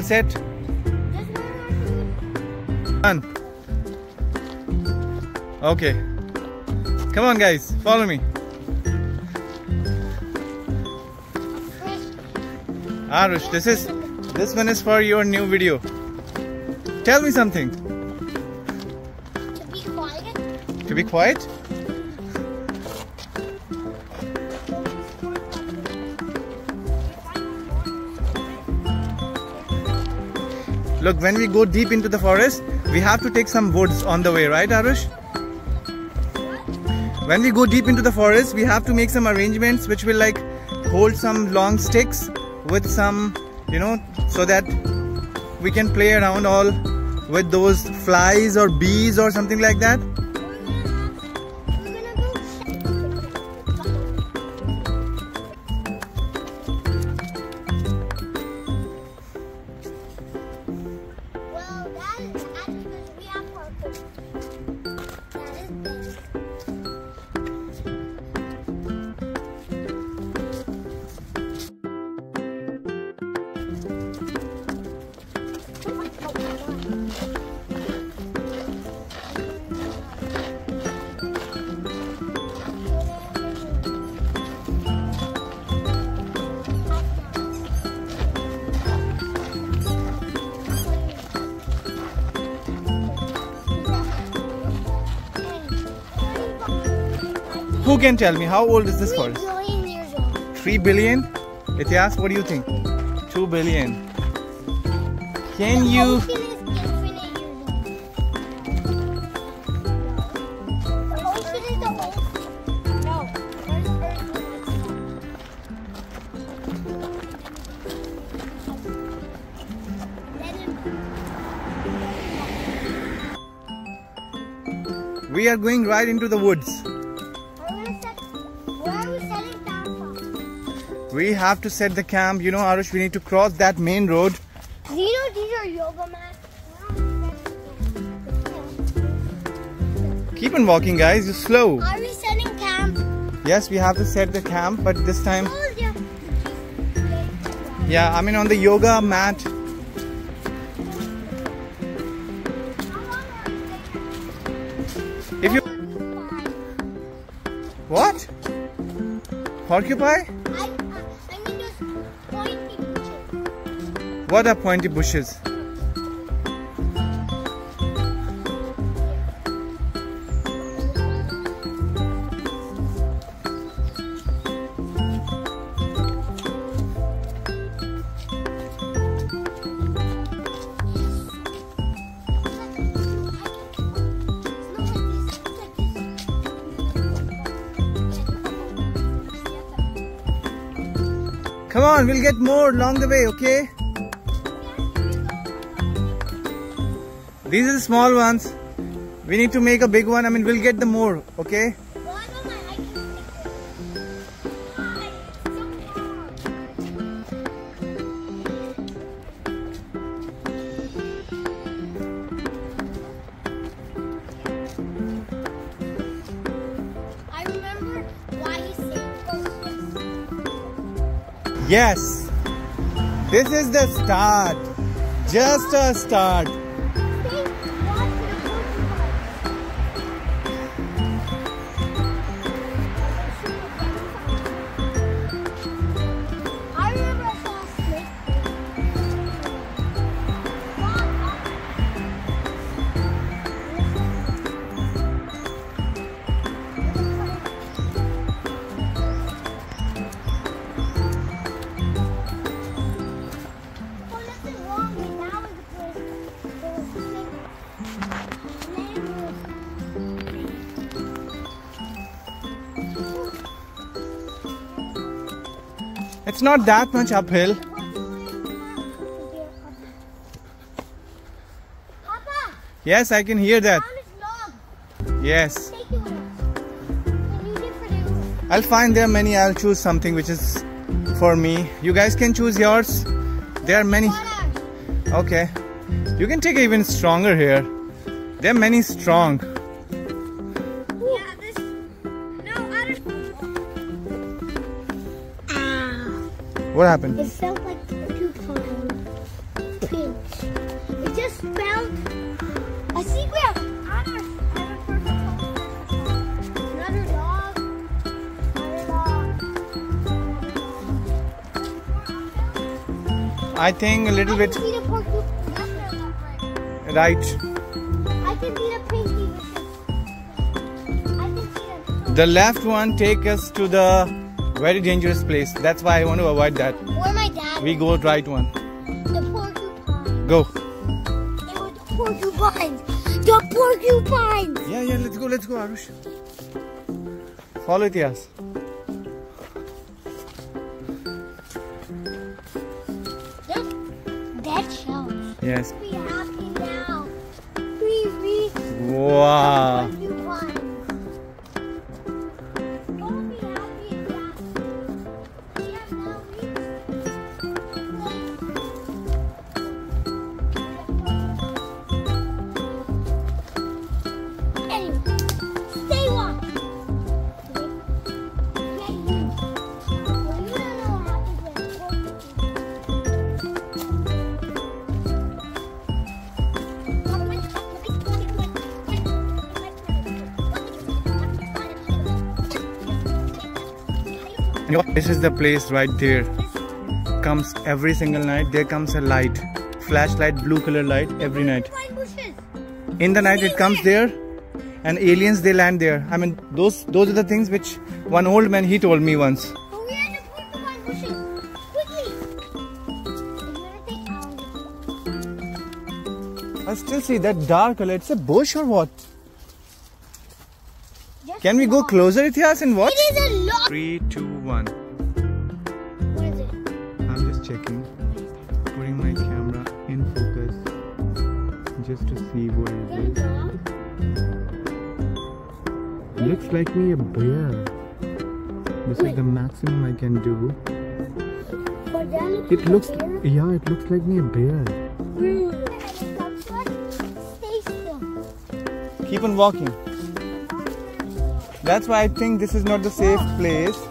All set? Done. Okay. Come on guys, follow me. Arush, this is this one is for your new video. Tell me something. To be quiet. To be quiet? Look, when we go deep into the forest, we have to take some woods on the way, right, Arush? When we go deep into the forest, we have to make some arrangements which will like hold some long sticks with some, you know, so that we can play around all with those flies or bees or something like that. Who can tell me how old is this Three forest? billion years old. 3 billion? Ityas, what do you think? 2 billion. Can The you ocean is infinite years old. The ocean is the whole. No. There's Earth and Let him. we are going right into the woods. We have to set the camp. You know, Arush, we need to cross that main road. Do you know these are yoga mats? Keep on walking, guys. You're slow. Are we setting camp? Yes, we have to set the camp, but this time, Oh, yeah. yeah, I mean on the yoga mat. If you what? Porcupine? What are pointy bushes? Come on, we'll get more along the way, okay? These are the small ones. We need to make a big one. I mean, we'll get the more, okay? I remember why he saved us. Yes. This is the start. Just a start. It's not that much uphill. Papa, Yes, I can hear that. Yes. I'll find there many. I'll choose something which is for me. You guys can choose yours. There are many. Okay. You can take even stronger here. There are many strong. What happened? It felt like pink. We just found a secret. Another dog. Another dog. I think a little I bit can see the porcupine. Left or left, right? I can see the pinky. which is- I can see the. The left one take us to the very dangerous place. That's why I want to avoid that. Where my dad? We go right one. The porcupine. Go. It the porcupines. The porcupines. Yeah, yeah, let's go, let's go, Arush. Follow Ityas. Look, dead shells. Yes. You know, this is the place right there. Comes every single night. There comes a light, flashlight, blue color light every night. In the night, it comes there, and aliens they land there. I mean, those those are the things which one old man he told me once. I still see that dark color. It's a bush or what? Can we go closer, Ityas, and watch? It is a lot. Three, two, one. What is it? I'm just checking, putting my camera in focus, just to see what it is. Looks like me a bear. This is the maximum I can do. It looks, yeah, it looks like me a bear. Keep on walking. That's why I think this is not the safe place.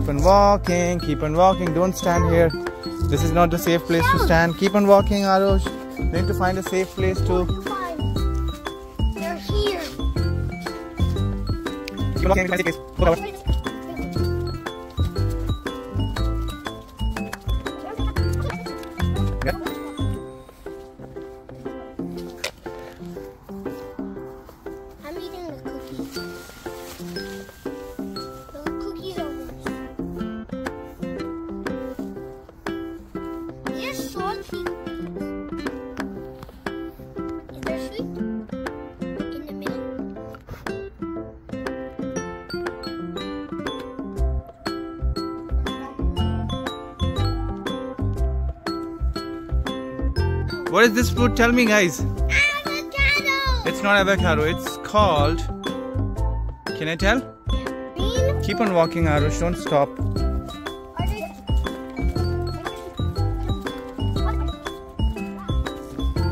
Keep on walking, keep on walking. Don't stand here. This is not the safe place to stand. Keep on walking, Arush. We need to find a safe place to. They're here. Keep on walking. What is this fruit? Tell me, guys. Avocado! It's not avocado. It's called. Can I tell? Bean? Keep on walking, Arush. Don't stop.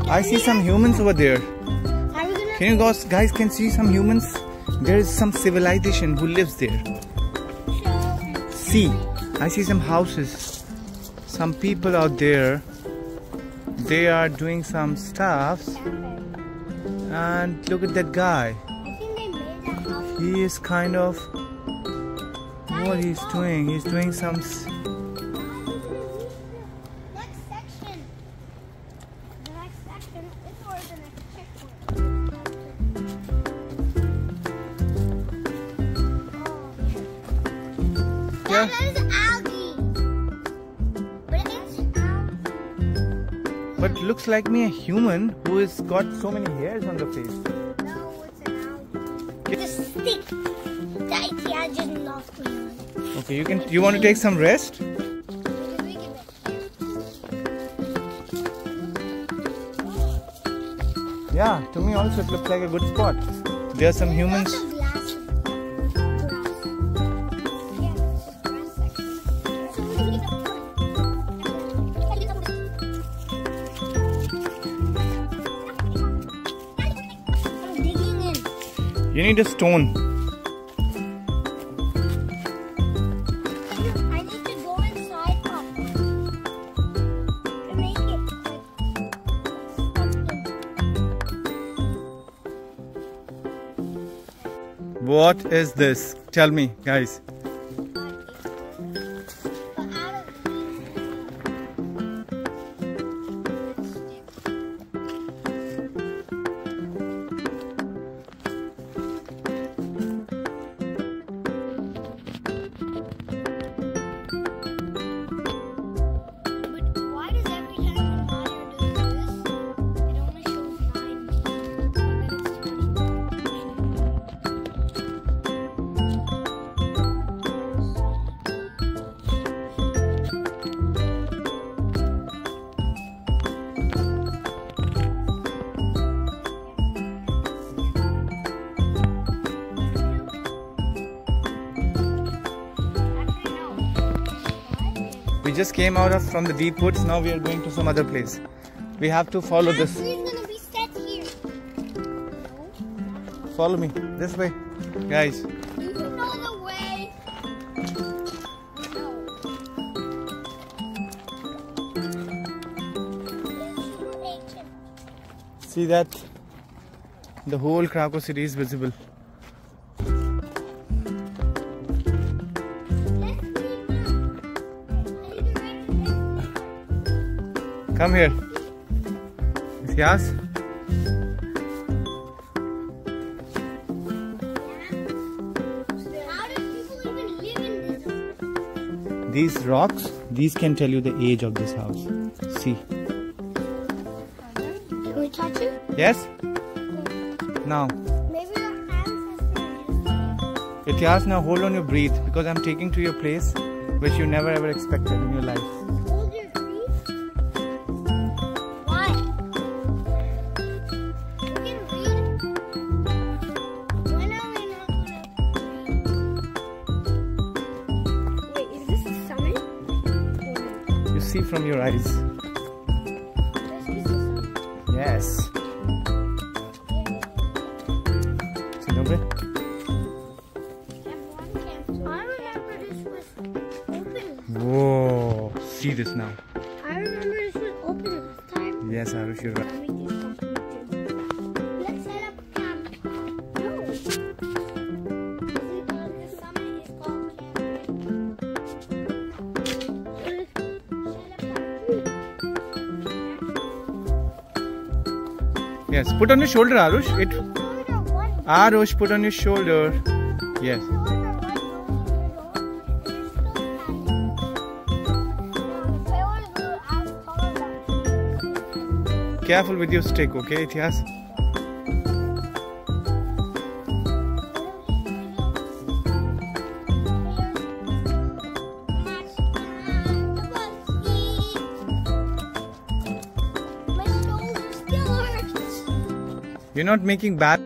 I see some humans over there. Are we gonna... Can you guys, guys can see some humans? There is some civilization who lives there. See, I see some houses. Some people out there. They are doing some stuff. And look at that guy. He is kind of what he's doing. He's doing some. s- But looks like me a human who has got so many hairs on the face. No, it's an algae. It's a stick that IKEA just knocked me. Okay, you can. You want to take some rest? Because we can Yeah. To me also, it looks like a good spot. There are some humans. You need a stone. What is this? Tell me, guys. Just came out of from the deep woods. Now we are going to some other place. We have to follow this. Actually, it's gonna be set here. Follow me this way, guys. You know the way? No. This is super ancient. See that? The whole Krakow city is visible. Come here. Yes. How do people even live in this? These rocks, these can tell you the age of this house. See. Can we touch it? Yes? Now. Maybe our ancestors Ityas, now hold on your breath because I'm taking to your place which you never ever expected in your life. See from your eyes. This is a summit. Yes. See? I this. Whoa. See this now. I remember this was open last time. Yes, Arush, you're right. Yes, put on your shoulder, Arush. It. Arush, put on your shoulder. Yes. Careful with your stick, okay, Ityas? You're not making bad